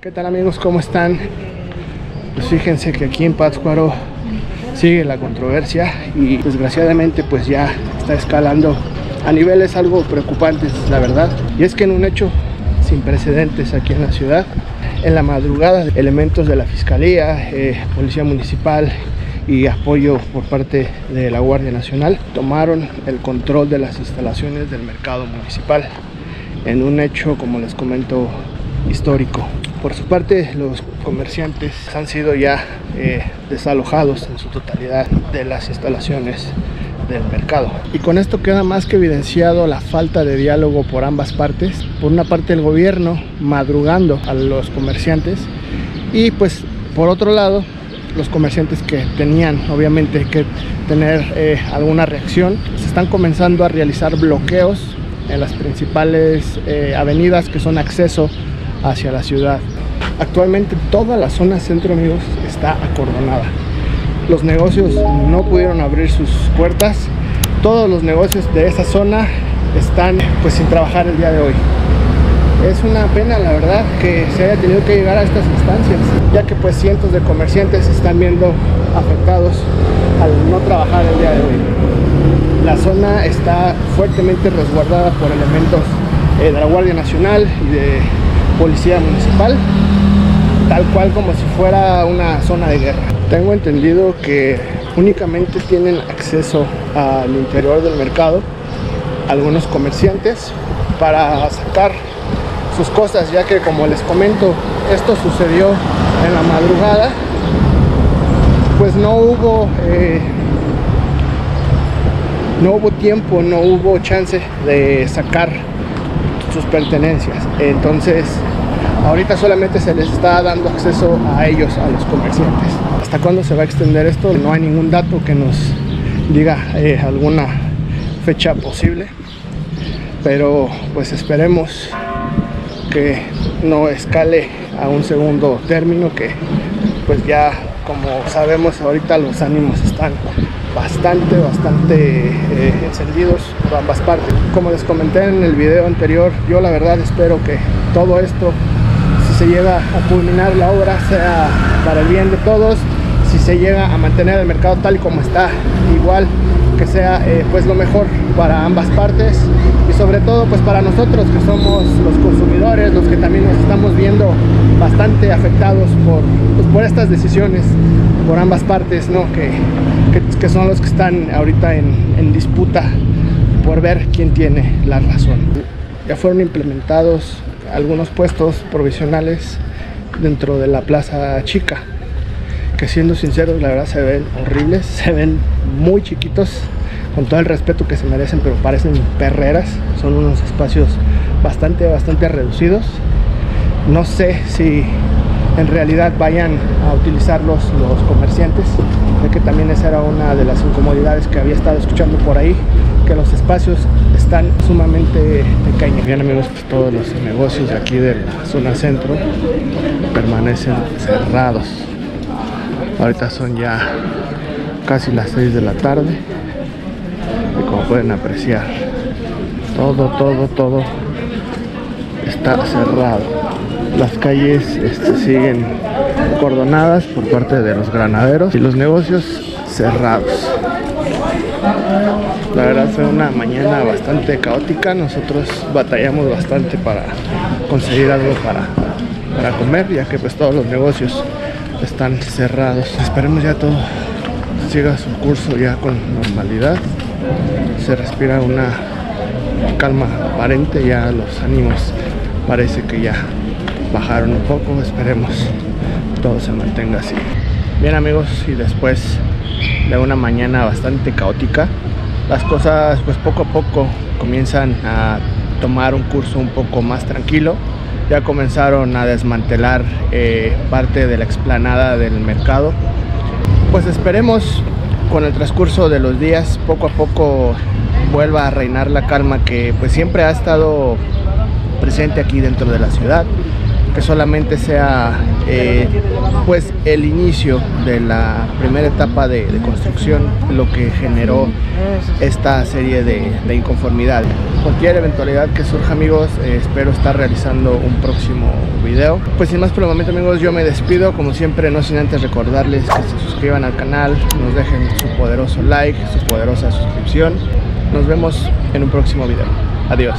¿Qué tal amigos? ¿Cómo están? Pues fíjense que aquí en Pátzcuaro sigue la controversia y desgraciadamente pues ya está escalando a niveles algo preocupantes, la verdad. Y es que en un hecho sin precedentes aquí en la ciudad, en la madrugada, elementos de la Fiscalía, eh, Policía Municipal y apoyo por parte de la Guardia Nacional tomaron el control de las instalaciones del mercado municipal en un hecho, como les comento, histórico. Por su parte, los comerciantes han sido ya eh, desalojados en su totalidad de las instalaciones del mercado. Y con esto queda más que evidenciado la falta de diálogo por ambas partes. Por una parte el gobierno madrugando a los comerciantes y pues por otro lado los comerciantes que tenían obviamente que tener eh, alguna reacción se están comenzando a realizar bloqueos en las principales eh, avenidas que son acceso hacia la ciudad. Actualmente toda la zona centro, amigos, está acordonada. Los negocios no pudieron abrir sus puertas. Todos los negocios de esa zona están pues sin trabajar el día de hoy. Es una pena, la verdad, que se haya tenido que llegar a estas instancias, ya que pues cientos de comerciantes están viendo afectados al no trabajar el día de hoy. La zona está fuertemente resguardada por elementos eh, de la Guardia Nacional y de Policía Municipal, tal cual como si fuera una zona de guerra. Tengo entendido que únicamente tienen acceso al interior del mercado algunos comerciantes para sacar sus cosas, ya que como les comento, esto sucedió en la madrugada, pues no hubo eh, no hubo tiempo, no hubo chance de sacar sus pertenencias. Entonces, ahorita solamente se les está dando acceso a ellos, a los comerciantes. ¿Hasta cuándo se va a extender esto? No hay ningún dato que nos diga eh, alguna fecha posible. Pero pues esperemos que no escale a un segundo término que pues ya como sabemos ahorita los ánimos están bastante, bastante eh, encendidos por ambas partes. Como les comenté en el video anterior, yo la verdad espero que todo esto, si se llega a culminar la obra, sea para el bien de todos, si se llega a mantener el mercado tal y como está, igual que sea eh, pues lo mejor para ambas partes. Y sobre todo pues para nosotros que somos los consumidores, los que también nos estamos viendo bastante afectados por, pues, por estas decisiones por ambas partes, ¿no? Que, que, son los que están ahorita en, en disputa por ver quién tiene la razón. Ya fueron implementados algunos puestos provisionales dentro de la plaza chica que siendo sinceros la verdad se ven horribles se ven muy chiquitos con todo el respeto que se merecen pero parecen perreras son unos espacios bastante bastante reducidos no sé si en realidad vayan a utilizarlos los comerciantes ya que también esa era una de las incomodidades que había estado escuchando por ahí que los espacios están sumamente pequeños. Bien amigos pues todos los negocios de aquí de la zona centro permanecen cerrados. Ahorita son ya casi las 6 de la tarde. Y como pueden apreciar todo todo todo está cerrado las calles este, siguen cordonadas por parte de los granaderos y los negocios cerrados la verdad fue una mañana bastante caótica nosotros batallamos bastante para conseguir algo para, para comer ya que pues todos los negocios están cerrados. Esperemos ya todo siga su curso ya con normalidad. Se respira una calma aparente, ya los ánimos parece que ya bajaron un poco. Esperemos todo se mantenga así. Bien amigos, y después de una mañana bastante caótica, las cosas pues poco a poco comienzan a tomar un curso un poco más tranquilo ya comenzaron a desmantelar eh, parte de la explanada del mercado. Pues esperemos con el transcurso de los días poco a poco vuelva a reinar la calma que pues siempre ha estado presente aquí dentro de la ciudad que solamente sea eh, pues el inicio de la primera etapa de, construcción lo que generó esta serie de, de inconformidades. Cualquier eventualidad que surja amigos, eh, espero estar realizando un próximo video. Pues sin más por el momento amigos, yo me despido, como siempre no sin antes recordarles que se suscriban al canal, nos dejen su poderoso like, su poderosa suscripción. Nos vemos en un próximo video. Adiós.